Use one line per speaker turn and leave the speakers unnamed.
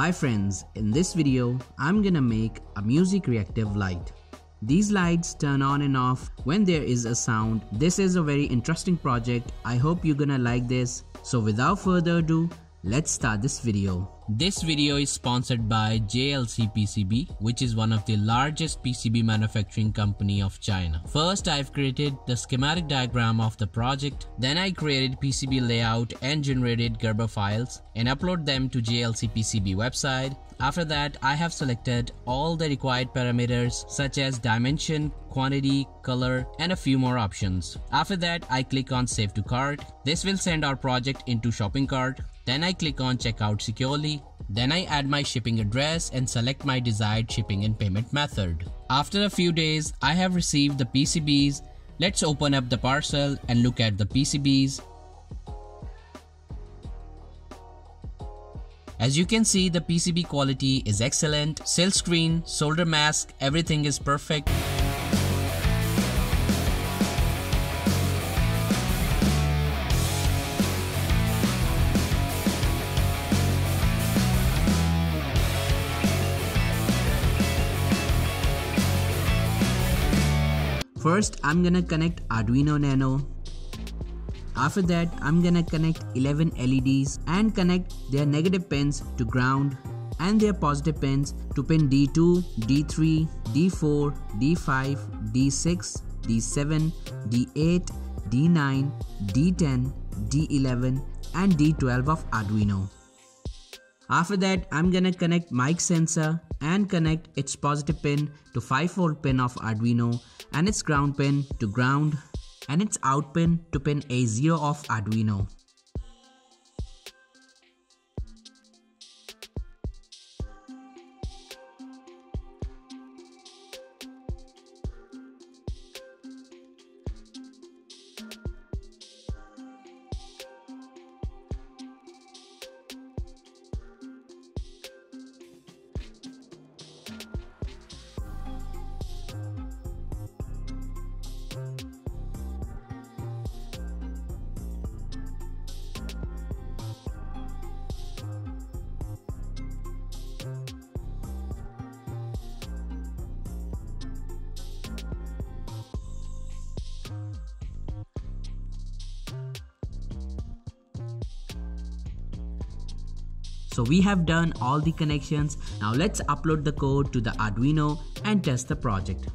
Hi friends, in this video, I'm gonna make a music reactive light. These lights turn on and off when there is a sound. This is a very interesting project. I hope you're gonna like this. So without further ado, let's start this video. This video is sponsored by JLC PCB, which is one of the largest PCB manufacturing company of China. First, I've created the schematic diagram of the project. Then I created PCB layout and generated Gerber files and upload them to JLC PCB website. After that, I have selected all the required parameters such as dimension, quantity, color, and a few more options. After that, I click on save to cart. This will send our project into shopping cart. Then I click on checkout securely. Then I add my shipping address and select my desired shipping and payment method. After a few days, I have received the PCBs. Let's open up the parcel and look at the PCBs. As you can see, the PCB quality is excellent. Silk screen, solder mask, everything is perfect. First, I'm gonna connect Arduino Nano. After that, I'm gonna connect 11 LEDs and connect their negative pins to ground and their positive pins to pin D2, D3, D4, D5, D6, D7, D8, D9, D10, D11 and D12 of Arduino. After that, I'm gonna connect mic sensor and connect its positive pin to 5 volt pin of Arduino and its ground pin to ground and its out pin to pin A0 of Arduino. So we have done all the connections. Now let's upload the code to the Arduino and test the project.